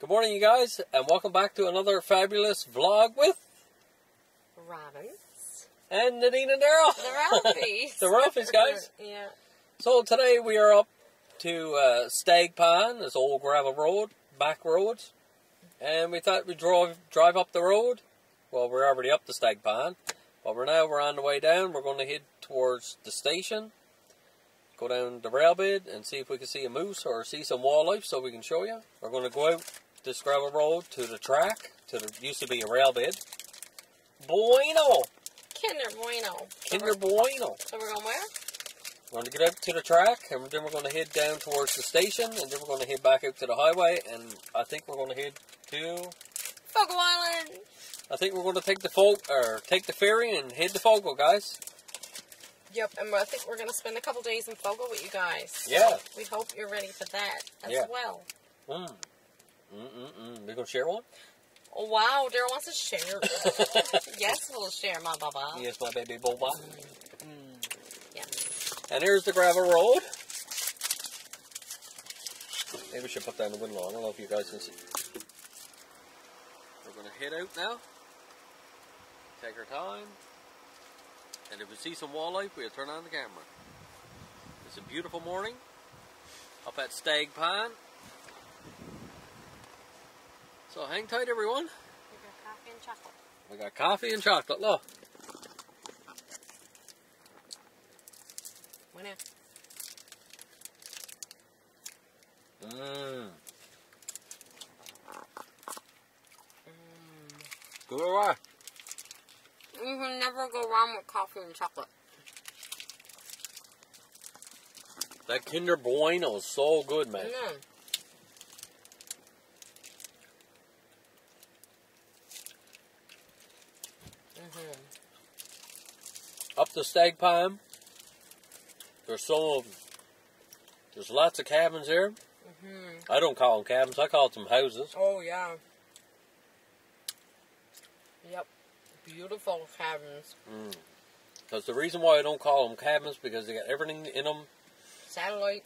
Good morning, you guys, and welcome back to another fabulous vlog with Robins. and Nadine and Daryl. The Ralphies. the Ralphies, guys. yeah. So today we are up to uh, Stag Pine, this old gravel road, back roads, and we thought we'd drive drive up the road. Well, we're already up the Stag Pine, but we're now we're on the way down. We're going to head towards the station, go down the rail bed, and see if we can see a moose or see some wildlife, so we can show you. We're going to go out this gravel road to the track, to the used to be a rail bed. Bueno, Kinder Bueno. So Kinder we're- Bueno. So we're going where? We're going to get up to the track, and then we're going to head down towards the station, and then we're going to head back out to the highway, and I think we're going to head to. Fogo Island. I think we're going to take the fo- or take the ferry and head to Fogo, guys. Yep, and I think we're going to spend a couple days in Fogo with you guys. Yeah. We hope you're ready for that as Yeah. well. Mm. Mm mm mm. We gonna share one? Oh, wow, Daryl wants to share. yes, we'll share, my baba. yes, my baby boba. Yeah. And here's the gravel road. Maybe we should put down the window. I don't know if you guys can see. We're gonna head out now. Take our time. And if we see some wildlife, we'll turn on the camera. It's a beautiful morning up at Stag Pine. So hang tight, everyone. We got coffee and chocolate. We got coffee and chocolate. Look. Winner. Mmm. Mm. Good right. You can never go wrong with coffee and chocolate. That Kinder Bueno is so good, man. Mm. Mm-hmm. Up the Stag Pine. There's some. There's lots of cabins there. Mm-hmm. I don't call them cabins. I call them houses. Oh yeah. Yep. Beautiful cabins. Because the reason why I don't call them cabins because they got everything in them. Satellite.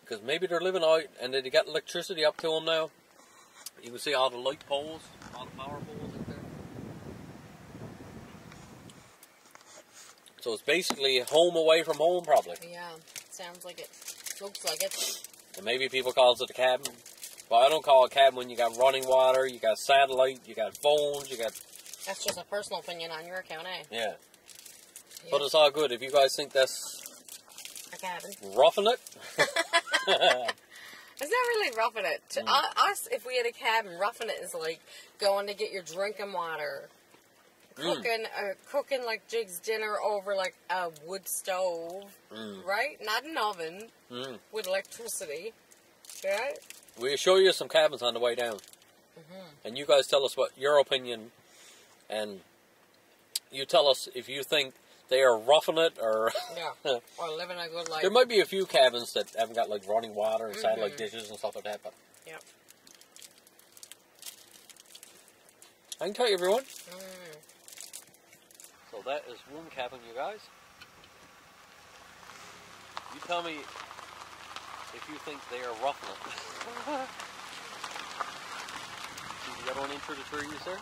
Because maybe they're living out and they got electricity up to them now. You can see all the light poles, all the power poles up there. So it's basically home away from home, probably. Yeah. Sounds like it. Looks like it. And maybe people calls it a cabin. But I don't call it a cabin when you got running water, you got satellite, you got phones, you got That's just a personal opinion on your account, eh? yeah. Yeah. But it's all good. If you guys think that's a cabin. roughing it, It's not really roughing it. To Mm. us, if we had a cabin, roughing it is like going to get your drinking water, Mm. cooking, uh, cooking like Jiggs dinner over like a wood stove, Mm. right? Not an oven mm. with electricity, right? we'll show you some cabins on the way down, Mm-hmm. and you guys tell us what your opinion, and you tell us if you think they are roughing it or. Yeah. or living a good life. there might be a few cabins that haven't got like running water and satellite Mhm. dishes and stuff like that, but Yep. I can tell you, everyone. Mm. So that is one cabin, you guys. You tell me if you think they are it. See the other one in through the trees there?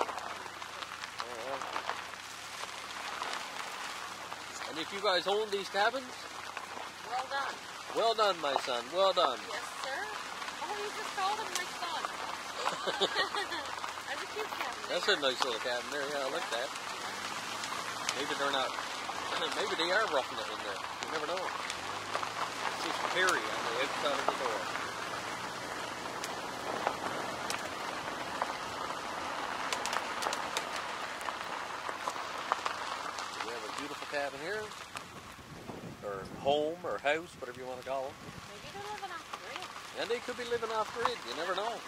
And if you guys own these cabins, Well done. well done, my son. Well done. Yes, sir. Oh, you just called him my son. That's a cute cabin. That's a nice little cabin there. Yeah, I like that. Maybe they're not. Maybe they are roughing it in there. You never know. See some Perry on the outside of the door. We have a beautiful cabin here, or home, or house, whatever you want to call it. Maybe they're living off grid. And they could be living off grid. You never know.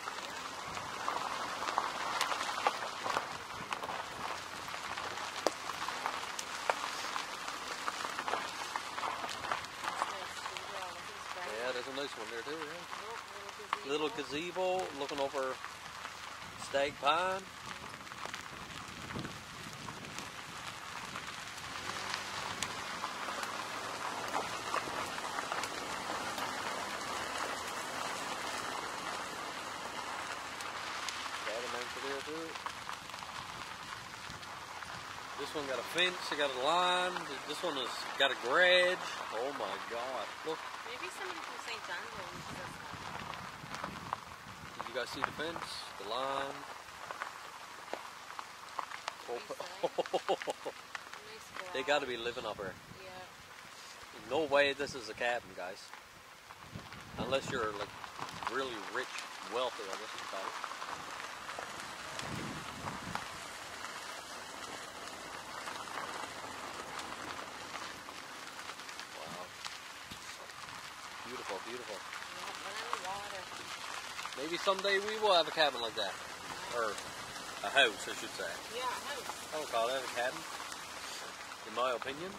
Yeah, there's a nice one there too. Yeah. Little gazebo looking over Stag too. This one got a fence, it got a line. This one has got a garage. Oh my god. Look, Maybe somebody from St. John's this guys see the fence? The line? Nice they gotta be living up here. Yeah. No way this is a cabin, guys. Unless you're like really rich, wealthy, I guess you call it. Wow. Beautiful, beautiful. Yeah, run out of water. Maybe someday we will have a cabin like that. Or a house, I should say. Yeah, house. I don't call that a cabin. In my opinion.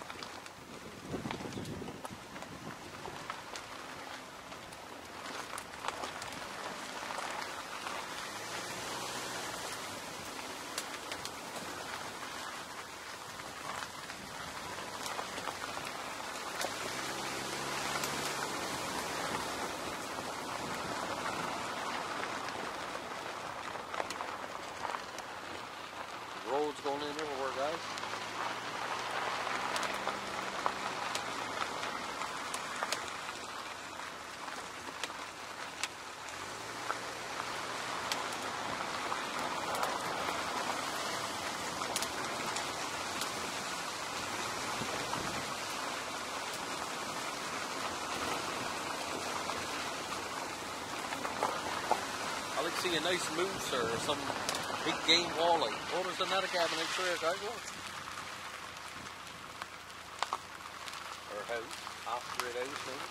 Roads going in everywhere, guys. I like to a nice moose or some big game walleye. Oh, there's another cabin right there, guys. Look. House. Off-grid house, maybe.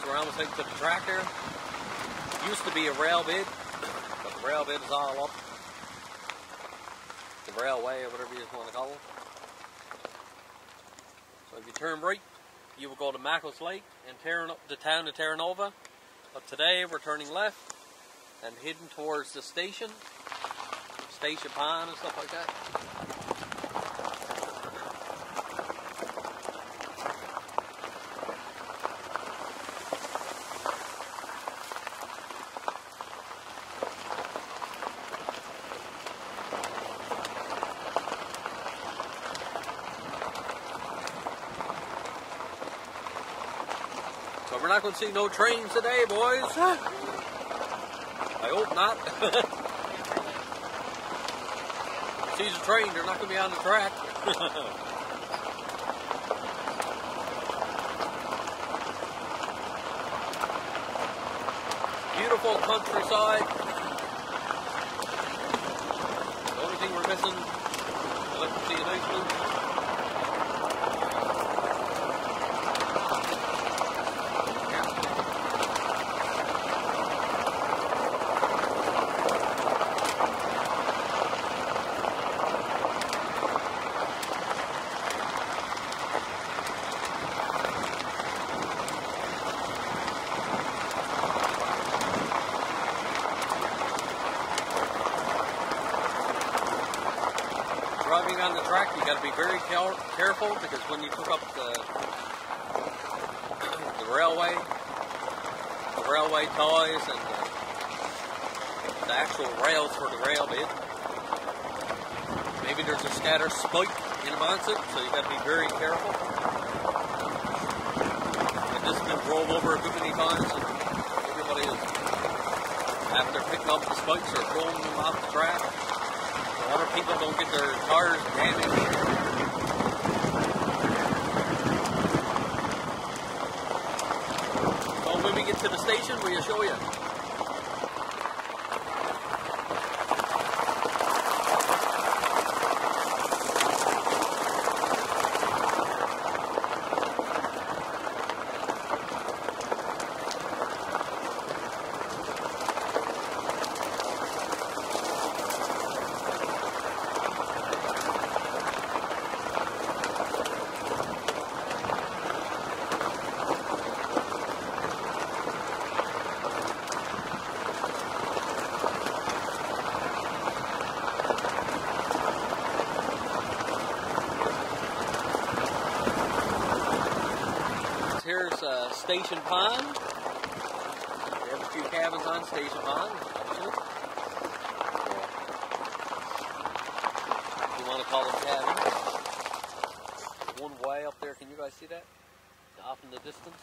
So we're almost out to the track here. Used to be a rail bed, but the rail bed is all up. The railway, or whatever you want to call it. So if you turn right, you will go to Maccles Lake and the town of Terra Nova. But today we're turning left and heading towards the station, Station Pond and stuff like that. So we're not going to see no trains today, boys. I hope not. Sees a train, they're not going to be on the track. Beautiful countryside. The only thing we're missing, I'd like to see a nice moose. Driving on the track, you got to be very care- careful because when you hook up the the railway, the railway ties, and the, the actual rails for the rail bed, maybe there's a scatter spike in amongst it, so you've got to be very careful. And this has been drove over a good many times, and everybody is after picking up the spikes or throwing them off the track. A lot of people don't get their cars damaged. So when we get to the station, we'll show you. Here's Station Pond. We have a few cabins on station pond. If you want to call him Kevin. One way up there, can you guys see that? Off in the distance.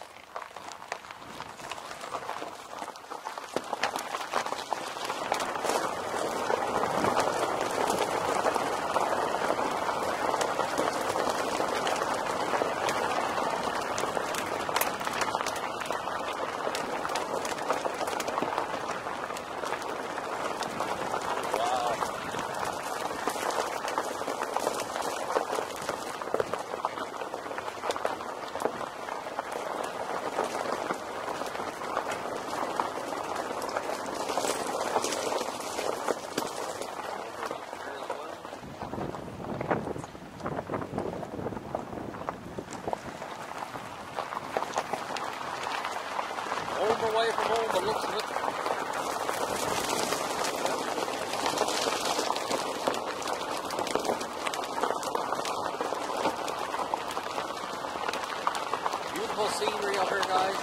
Wow. Home away from home, the looks of it. Beautiful scenery up here, guys.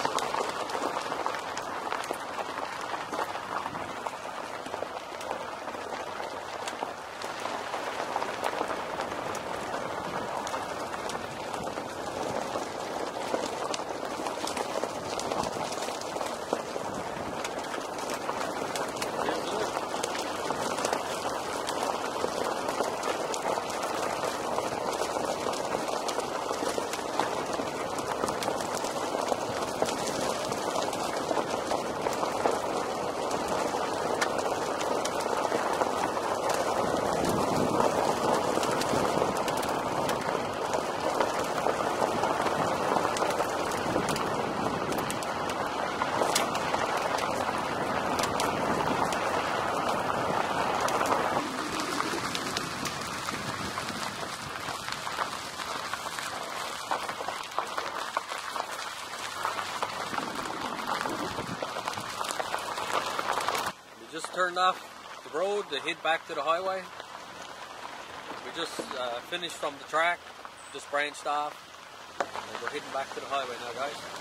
Isn't it? We just turned off the road to head back to the highway. We just uh, finished from the track, just branched off, and we're heading back to the highway now, guys.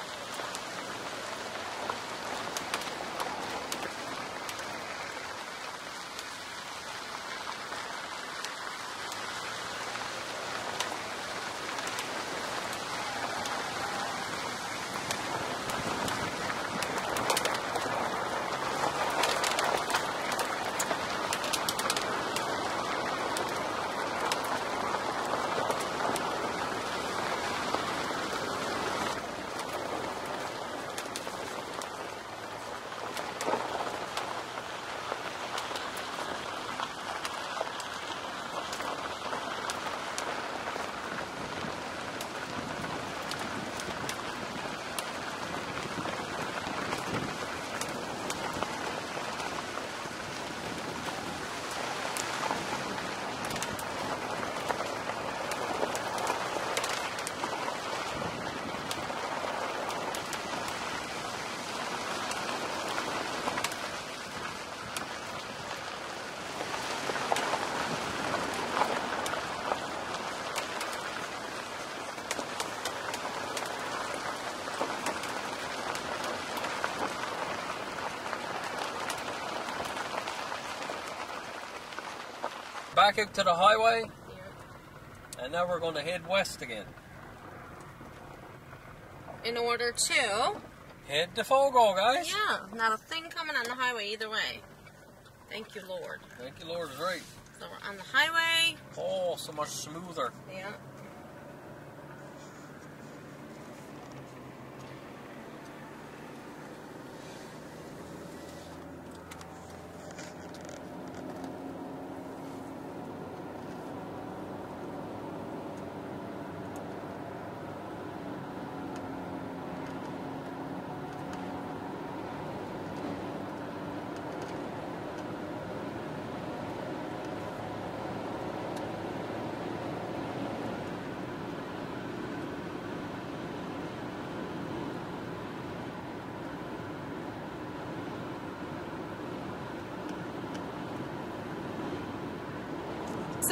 Back out to the highway, and now we're going to head west again. In order to, Head to Fogo, guys. yeah, not a thing coming on the highway either way. Thank you, Lord. Thank you, Lord, is right. So we're on the highway. Oh, so much smoother. Yeah.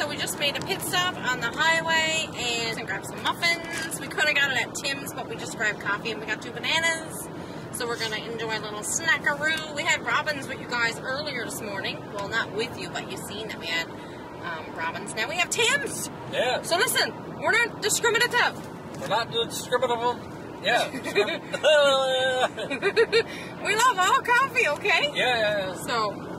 So we just made a pit stop on the highway and grabbed some muffins. We could have got it at Tim's, but we just grabbed coffee and we got two bananas. So we're gonna enjoy a little snackaroo. We had robins with you guys earlier this morning. Well, not with you, but you've seen that we had um, robins. Now we have Tim's. Yeah. So listen, we're not discriminative. We're not discriminative. Yeah. We love all coffee, okay? yeah, yeah, yeah.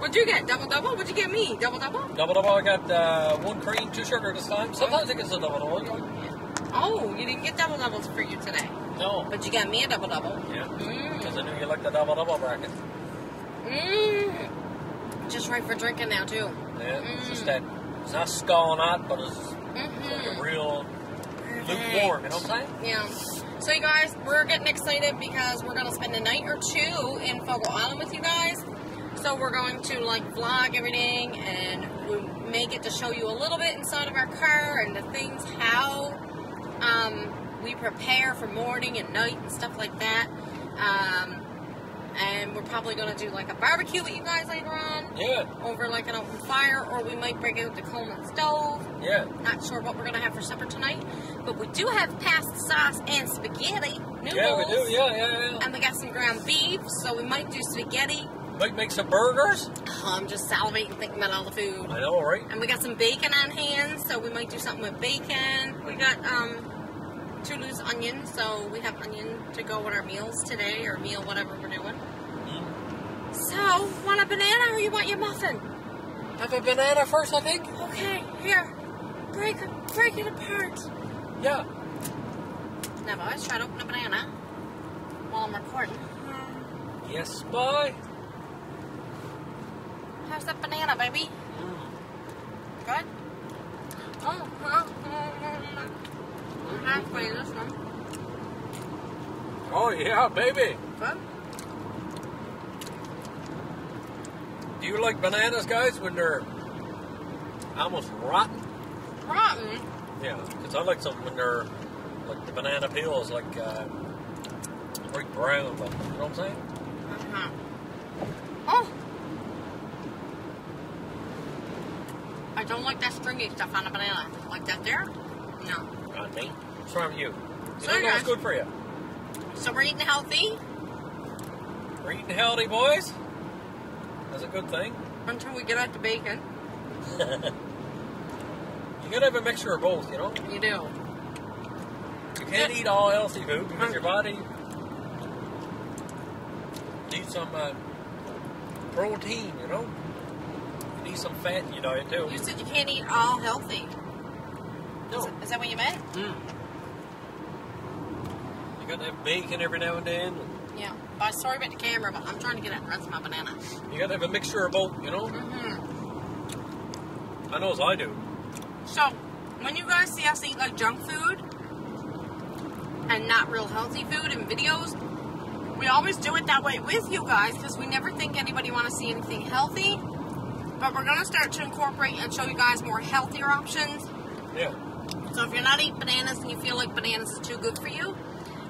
What'd you get? Double double? What'd you get me? Double double? Double double. I got uh, one cream, two sugar this time. Sometimes it gets a double double. Oh, you didn't get double doubles for you today. No. But you got me a double double. Yeah. Mmm. Because I knew you liked the double double bracket. Mmm. Just right for drinking now, too. Yeah. It's just Mm. that it's not scalding hot, but it's like Mm-hmm. a real lukewarm. You know what I'm saying? Yeah. So, you guys, we're getting excited because we're going to spend a night or two in Fogo Island with you guys. So, we're going to, like, vlog everything and we may get to show you a little bit inside of our car and the things, how um, we prepare for morning and night and stuff like that. Um, and we're probably going to do, like, a barbecue with you guys later on Yeah. over, like, an open fire, or we might break out the Coleman stove. Yeah. Not sure what we're gonna have for supper tonight, but we do have pasta sauce and spaghetti noodles. Yeah, we do. Yeah, yeah, yeah. And we got some ground beef, so we might do spaghetti. Might make some burgers. Oh, I'm just salivating thinking about all the food. I know, right? And we got some bacon on hand, so we might do something with bacon. We got um two loose onion, so we have onion to go with our meals today, or meal whatever we're doing. Mm. So, want a banana or you want your muffin? Have a banana first, I think. Okay, here. Break it break it apart. Yeah. Now, boys, try to open a banana while I'm recording. Yes, boy. How's that banana, baby? Good? Oh, oh, I'm halfway this one. Oh yeah, baby. Good? Do you like bananas, guys, when they're almost rotten? Rotten. Yeah, because I like some when they're like the banana peel is like uh, right brown, but you know what I'm saying? Uh-huh. Oh! I don't like that stringy stuff on a banana. Like that there? No. Not me. What's wrong with you? You Sorry, don't know it's good for you. So we're eating healthy We're eating healthy, boys. That's a good thing. until we get out the bacon. You gotta have a mixture of both, you know? You do. You can't eat all healthy food because your body needs some uh, protein, you know? You some fat in your diet too. You said you can't eat all healthy. No. Is that what you meant? Mm. You gotta have bacon every now and then. Yeah. But sorry about the camera, but I'm trying to get out the rest of my banana. You gotta have a mixture of both, you know? Mm-hmm. I know as I do. So, when you guys see us eat like junk food and not real healthy food in videos, we always do it that way with you guys because we never think anybody want to see anything healthy. But we're gonna start to incorporate and show you guys more healthier options. Yeah. So if you're not eating bananas and you feel like bananas is too good for you,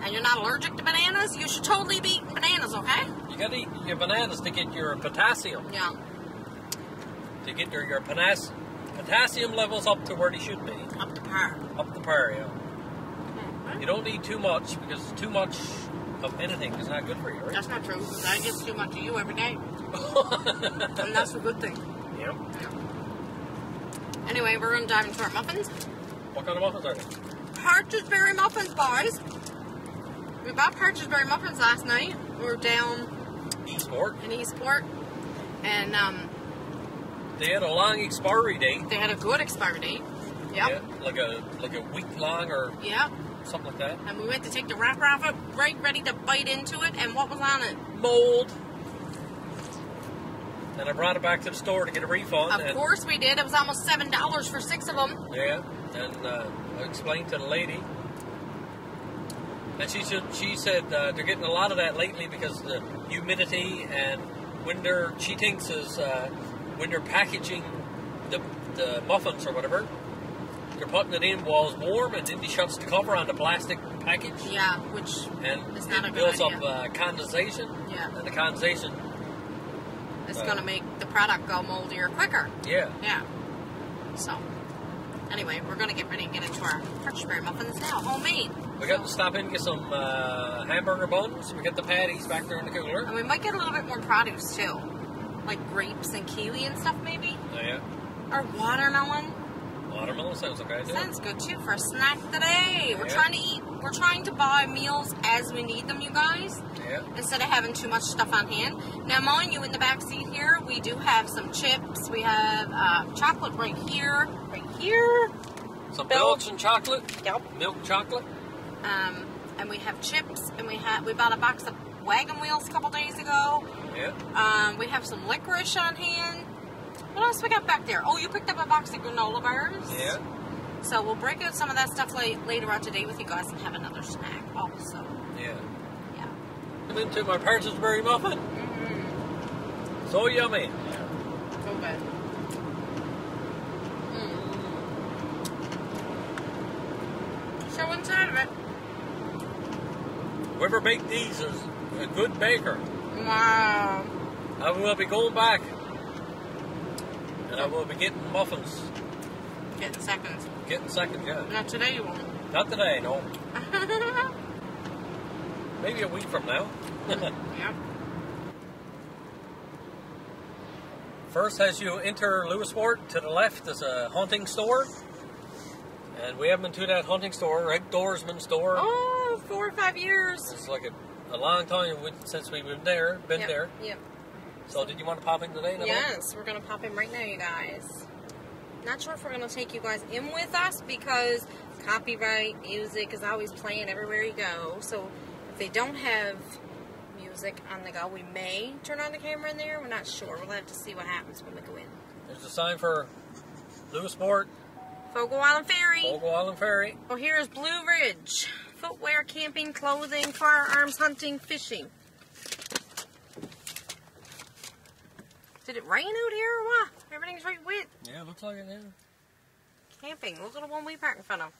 and you're not allergic to bananas, you should totally be eating bananas, okay? You gotta eat your bananas to get your potassium, Yeah. to get your, your potas- potassium levels up to where they should be, Up to par. up the par, yeah. Mm-hmm. You don't need too much because too much of anything is not good for you, right? That's not true. I get too much of you every day, and that's a good thing. Yep. Anyway, we're gonna dive into our muffins. What kind of muffins are they? Partridge berry muffins, boys. We bought Partridge berry muffins last night. We were down Eastport. in Eastport, and um, They had a long expiry date. they had a good expiry date. Yep. Yeah, like a like a week long or Yep. something like that. And we went to take the wrapper off it, right ready to bite into it, and what was on it? Mold. And I brought it back to the store to get a refund. Of course we did. It was almost seven dollars for six of them. Yeah, and uh, I explained to the lady, and she said she said uh, they're getting a lot of that lately because the humidity and when they're she thinks is uh, when they're packaging the the muffins or whatever, they're putting it in while it's warm, and then they shuts the cover on the plastic package, Yeah, which and It's not a it builds up uh, condensation, Yeah. and the condensation, is Uh, going to make the product go moldier quicker. yeah, Yeah. So, anyway, we're going to get ready and get into our Partridge berry muffins now, homemade. We got to stop in and get some uh, hamburger buns. We got the patties back there in the cooler. And we might get a little bit more produce too. Like grapes and kiwi and stuff maybe. Oh, yeah. Or watermelon. Watermelon sounds okay. too. Sounds good too for a snack today. We're Yeah. trying to eat we're trying to buy meals as we need them, you guys. Yeah. Instead of having too much stuff on hand. Now mind you in the back seat here we do have some chips. We have uh, chocolate right here. Right here. Some Belgian chocolate, Yep. milk chocolate. Um, and we have chips and we have we bought a box of wagon wheels a couple days ago. Yeah. Um, we have some licorice on hand. What else we got back there? Oh, you picked up a box of granola bars. Yeah. So we'll break out some of that stuff late, later on today with you guys and have another snack also. Yeah. Yeah. I'm into my Partridge berry muffin. Mmm. So yummy. Yeah. So good. Mmm. So inside of it, Whoever baked these is a good baker. wow. I will be going back. And I will be getting muffins. Getting seconds. Getting seconds, yeah. Not today you won't. Not today, no. Maybe a week from now. yeah. First, as you enter Lewisporte, to the left is a hunting store. And we haven't been to that hunting store, outdoorsman store. Oh, four or five years. It's like a, a long time since we've been there, been Yep, there. Yep. So, did you want to pop in today? Yes, we're gonna pop in right now, you guys. Not sure if we're gonna take you guys in with us because copyright music is always playing everywhere you go. So if they don't have music on the go, we may turn on the camera in there. We're not sure. We'll have to see what happens when we go in. There's a sign for Lewisporte, Fogo Island Ferry. Fogo Island Ferry. Oh, here's Blue Ridge. Footwear, camping, clothing, firearms, hunting, fishing. Did it rain out here or what? Everything's right wet. Yeah, looks like it, yeah. Camping. Look at the one we parked in front of.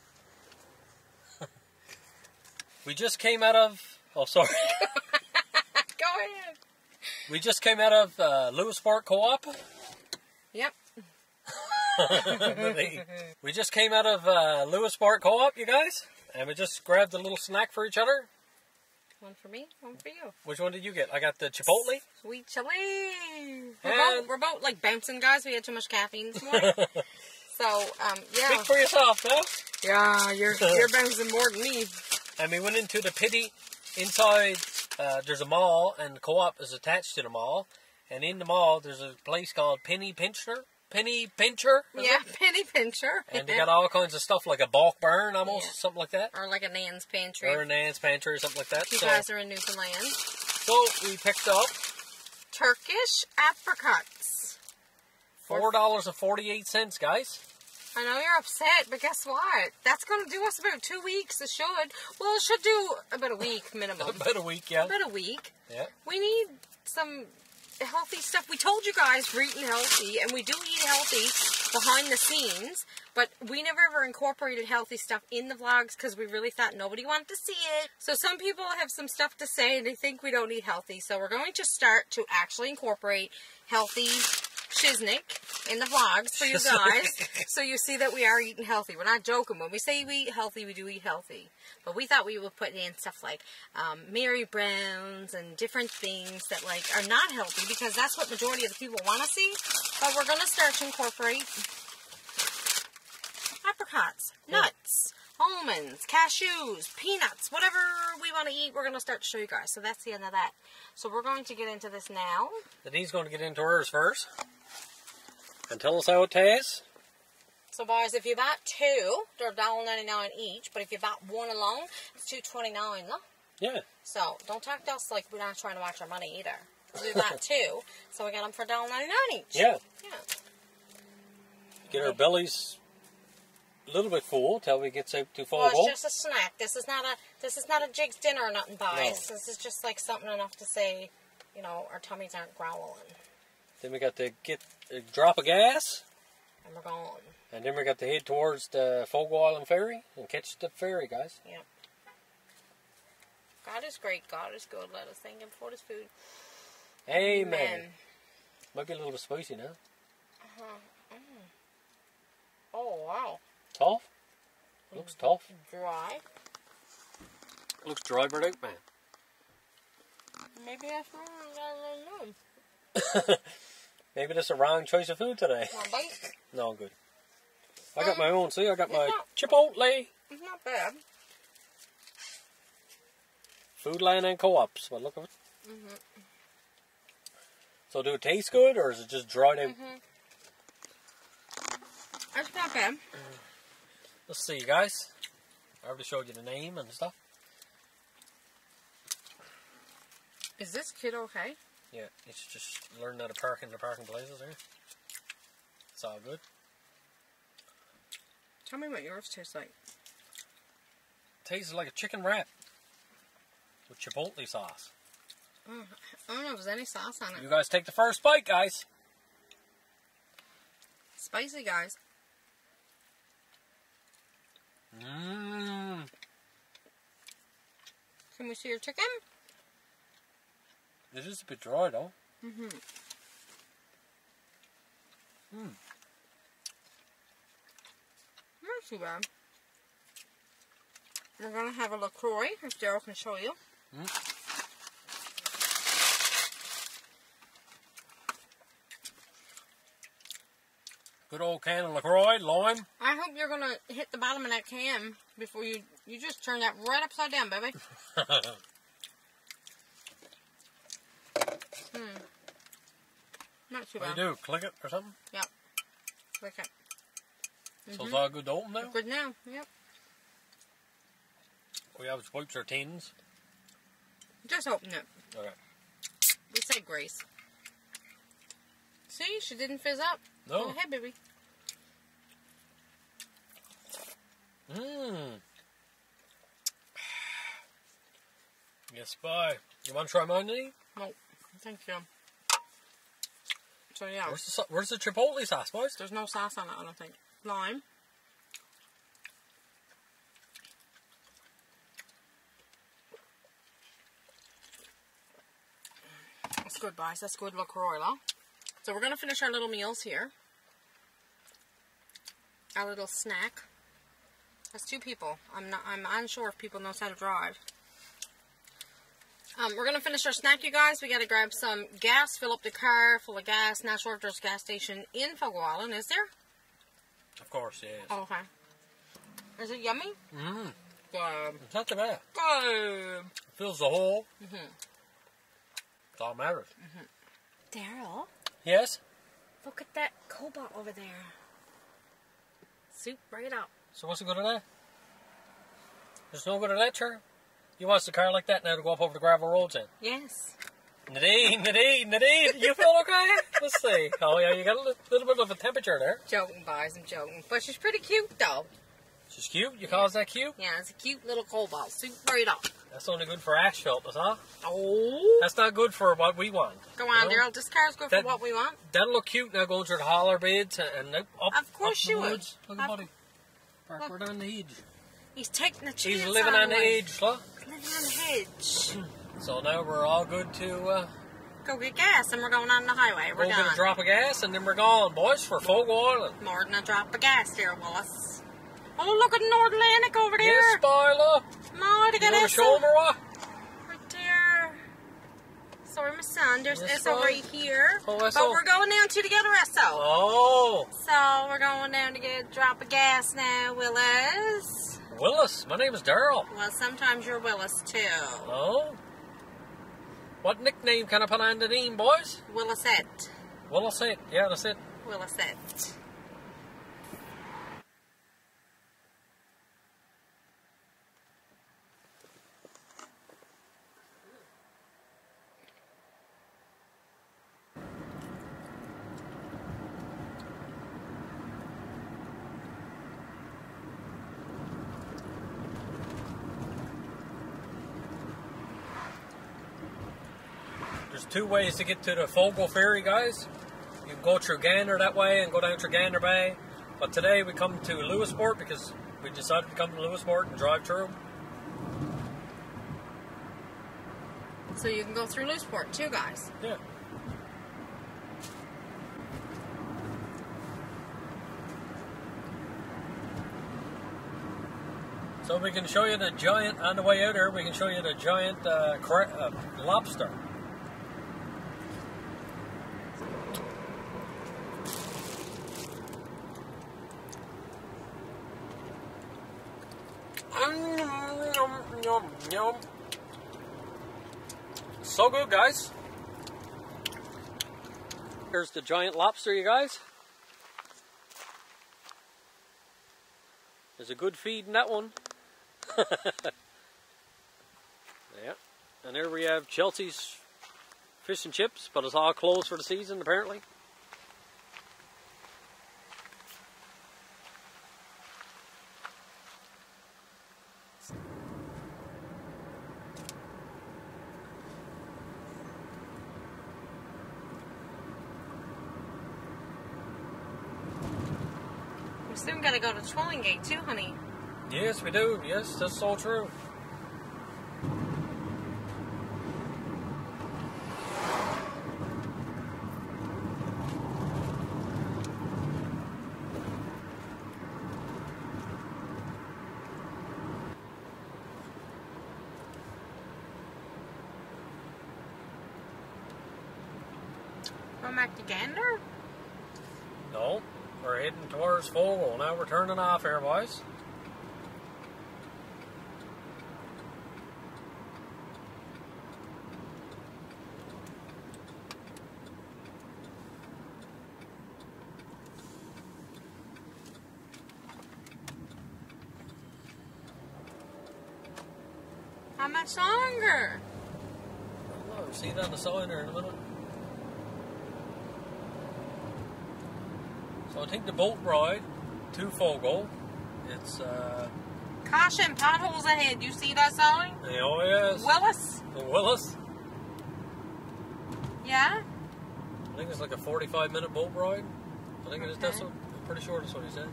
We just came out of. Oh, sorry. Go ahead. we just came out of uh, Lewisporte Co-op. Yep. we just came out of uh, Lewisporte Co-op, you guys, and we just grabbed a little snack for each other. One for me, one for you. Which one did you get? I got the Chipotle. Sweet chili. We're, both, we're both like bouncing guys. We had too much caffeine this morning. so, um, yeah. Speak for yourself, though. Yeah, you're, you're bouncing more than me. And we went into the pity inside. Uh, there's a mall, and the co-op is attached to the mall. And in the mall, there's a place called Penny Pincher. Penny Pincher. Yeah, it? penny pincher. And they got all kinds of stuff like a Bulk Barn, almost Yeah. something like that, or like a Nan's pantry. or a Nan's pantry or something like that. you So, guys are in Newfoundland. so we picked up Turkish apricots. four dollars and forty-eight cents, guys. I know you're upset, but guess what? That's going to do us about two weeks. It should. Well, it should do about a week minimum. About a week, yeah. about a week. Yeah. We need some healthy stuff. We told you guys we're eating healthy, and we do eat healthy behind the scenes, but we never ever incorporated healthy stuff in the vlogs because we really thought nobody wanted to see it. So some people have some stuff to say and they think we don't eat healthy. So we're going to start to actually incorporate healthy shiznik in the vlogs for you guys so you see that we are eating healthy. We're not joking. When we say we eat healthy, we do eat healthy. But we thought we would put in stuff like um, Mary Browns and different things that like are not healthy because that's what majority of the people want to see. But we're going to start to incorporate apricots, nuts, almonds, cashews, peanuts, whatever we want to eat, we're going to start to show you guys. So that's the end of that. So we're going to get into this now. Denise's going to get into hers first. And tell us how it tastes. So, boys, if you buy two, they're $1.99 each. But if you buy one alone, it's two twenty nine. Look. Yeah. So, don't talk to us like we're not trying to watch our money either. We bought two, so we got them for $1.99 each. Yeah. Yeah. Get our bellies a little bit full till we get to to full Well, it's just a snack. This is not a this is not a Jiggs dinner or nothing, boys. No. This is just like something enough to say, you know, our tummies aren't growling, Then we got to get a drop of gas. and we're going. And then we got to head towards the Fogo Island Ferry and catch the ferry, guys. Yep. God is great. God is good. Let us thank Him for His food. Amen. Amen. Might be a little bit spicy now. Uh-huh. Mm. Oh wow, Tough? Looks tough. dry. Looks dried right out, man. Maybe that's wrong. I don't know. Maybe that's a wrong choice of food today. Want a bite? No, I'm good. I got my own, see? I got my It's Chipotle. It's not bad. Foodland and co-ops. Well, look at it. Mm-hmm. So do it taste good, or is it just dried out? Mm-hmm. It's not bad. Let's see, guys. I already showed you the name and stuff. Is this kid okay? Yeah, it's just learn how to park in the parking places here. It's all good. Tell me what yours tastes like. Tastes like a chicken wrap with chipotle sauce. Mm, I don't know if there's any sauce on it. You guys take the first bite, guys. Spicy, guys. Mmm. Can we see your chicken? It is a bit dry though. Mm-hmm. Mmm. Not too bad. We're gonna have a LaCroix, if Daryl can show you. Good old can of LaCroix, lime. I hope you're gonna hit the bottom of that can before you you just turn that right upside down, baby. Hmm. Not too What bad. do you do? Click it or something? Yep. Click it. So mm-hmm. it's all good to open now? Good now. Yep. We have wipes or tins. Just open it. Okay. We say grace. See, she didn't fizz up. Go No. ahead, baby. Mmm. Yes, bye. You want to try mine, Nene? Thank you. So yeah, Where's the, where's the chipotle sauce, boys? there's no sauce on it. I don't think. Lime. That's good, boys. That's good, LaCroix, though. So we're gonna finish our little meals here. Our little snack. That's two people. I'm not. I'm unsure if people knows how to drive. Um, we're gonna finish our snack, you guys. We gotta grab some gas, fill up the car full of gas. Not sure if there's a gas station in Fogo Island. Is there? Of course, yes. Oh, okay. Is it yummy? Mmm. Good. It's not too bad. Good. fills the hole. Mhm. It's all matters. Mm. Daryl, Yes? look at that cobalt over there. Soup right up. So what's the good of that? There's no good of that, sure. You want the car like that now to go up over the gravel roads then? Yes. Nadine, Nadine, Nadine, you feel okay? Let's see. Oh yeah, you got a little bit of a temperature there. Joking, boys. I'm joking. But she's pretty cute, though. She's cute. You call us that cute? Yeah, it's a cute little cobalt. Soup right up. That's only good for asphalt, huh? Oh. That's not good for what we want. Go on, No. Daryl. This car's good That- for what we want. That'll look cute now going through the holler beds and up, Of course up the would. woods. Look at buddy. Backward on the edge. He's taking the chance. He's living on the us. edge, look. Living on the hedge. So now we're all good to uh, Go get gas, and we're going on the highway. We're go get a done. drop of gas and then we're gone, boys, for Fogo Island. More than a drop of gas there, Willis. Oh, look at North Atlantic over there. Yes, look. More to You get to us show 'em or what? right there. Sorry, my son. There's Yes, Esso right. here. Oh, but we're going down to the other Esso. Oh, So we're going down to get a drop of gas now, Willis. Willis. My name is Daryl. Well, sometimes you're Willis too. Oh. What nickname can I put on the name, boys? Willisette. Willis it. Yeah, that's it. Willisette. There's two ways to get to the Fogo Ferry, guys. You can go through Gander that way and go down through Gander Bay. But today we come to Lewisporte because we decided to come to Lewisporte and drive through. So you can go through Lewisport too, guys. Yeah. So we can show you the giant, on the way out here, we can show you the giant uh, uh, lobster. So good, guys. Here's the giant lobster, you guys. There's a good feed in that one. yeah. And there we have Chelsea's fish and chips, but it's all closed for the season apparently. We soon gotta go to Twillingate too, honey. Yes, we do. Yes, that's so true. Going back to we're heading towards Fogo. Now we're turning off here, boys. How much longer? Oh, see on the there in a minute. So I think the boat ride to Fogo, it's, uh, Caution, potholes ahead. You see that sign? oh yes, Willis? Willis. Yeah? I think it's like a 45 minute boat ride. I think it is. That's Okay. what, I'm pretty sure that's what he said.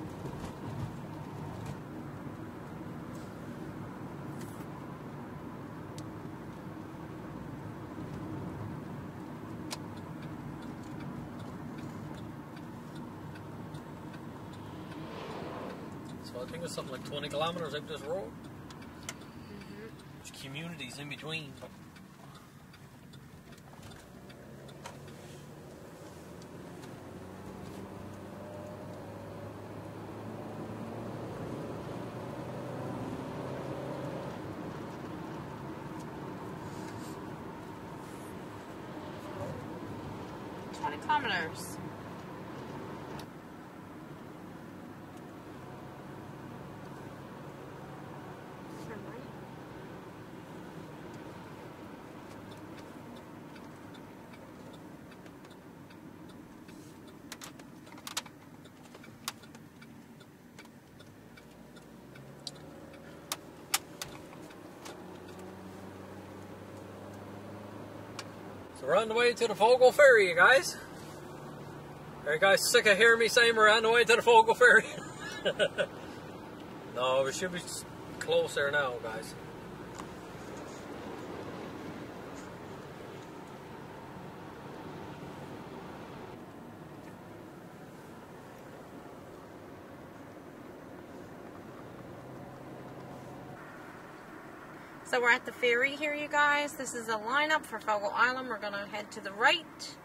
So I think it's something like 20 kilometers up this road. Mm-hmm. There's communities in between. Twenty kilometers. So we're on the way to the Fogo Ferry, you guys. Are you guys sick of hearing me saying we're on the way to the Fogo Ferry? no, we should be closer now, guys. So we're at the ferry here, you guys. This is a lineup for Fogo Island. We're gonna head to the right.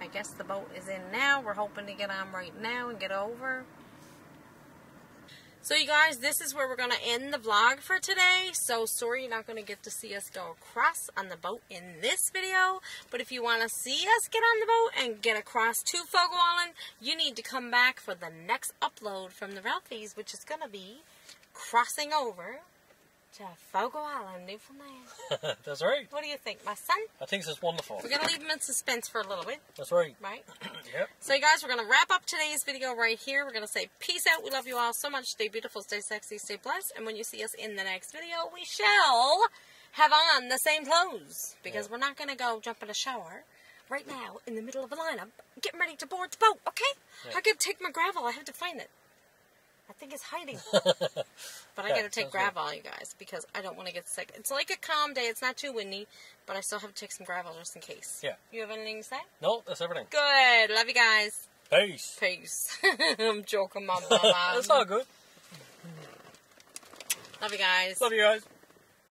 I guess the boat is in now. We're hoping to get on right now and get over. So you guys, this is where we're gonna end the vlog for today. So sorry you're not gonna get to see us go across on the boat in this video. But if you wanna see us get on the boat and get across to Fogo Island, you need to come back for the next upload from the Ralphies, which is gonna be crossing over to Fogo Island, Newfoundland. That's right. What do you think, my son? I think this is wonderful. We're gonna leave him in suspense for a little bit, That's right. right? Yep. So, you guys, we're gonna wrap up today's video right here. We're gonna say peace out. We love you all so much. Stay beautiful, stay sexy, stay blessed. And when you see us in the next video, we shall have on the same clothes because Yeah. we're not gonna go jump in a shower right now in the middle of a lineup, getting ready to board the boat. Okay? Yeah. I gotta take my Gravol. I have to find it. I think it's hiding. But I Yeah, gotta take sounds good. Gravol, you guys, because I don't want to get sick. It's like a calm day. It's not too windy, but I still have to take some Gravol just in case. Yeah. You have anything to say? No, that's everything. Good. Love you guys. Peace. Peace. I'm joking, my mama. That's all good. Love you guys. Love you guys.